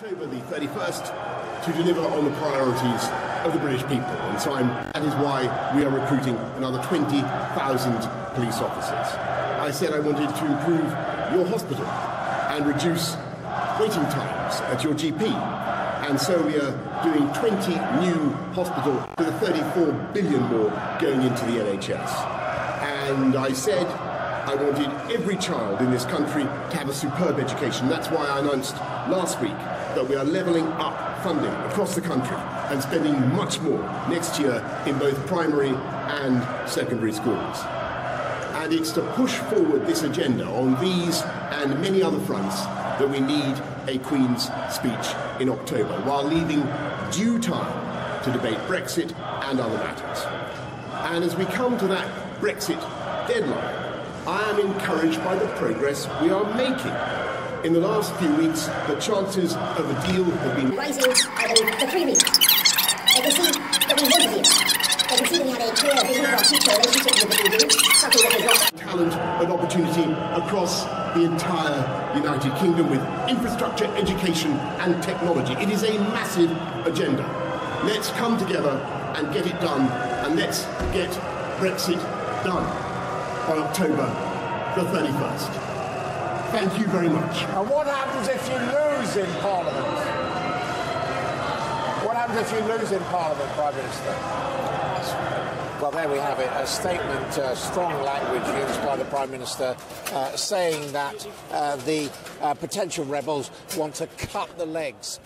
October the 31st to deliver on the priorities of the British people. And so I'm, that is why we are recruiting another 20,000 police officers. I said I wanted to improve your hospital and reduce waiting times at your GP. And so we are doing 20 new hospitals with a 34 billion more going into the NHS. And I said I wanted every child in this country to have a superb education. That's why I announced last week that we are levelling up funding across the country and spending much more next year in both primary and secondary schools. And it's to push forward this agenda on these and many other fronts that we need a Queen's speech in October, while leaving due time to debate Brexit and other matters. And as we come to that Brexit deadline, I am encouraged by the progress we are making. In the last few weeks, the chances of a deal have been rising over the three weeks. They can see that we want a deal. They can see that we have a clear vision of our future relationship with the EU, something that was not talent and opportunity across the entire United Kingdom with infrastructure, education, and technology. It is a massive agenda. Let's come together and get it done, and let's get Brexit done on October the 31st. Thank you very much. And what happens if you lose in Parliament? What happens if you lose in Parliament, Prime Minister? Well, there we have it. A statement, uh, strong language used by the Prime Minister, uh, saying that uh, the uh, potential rebels want to cut the legs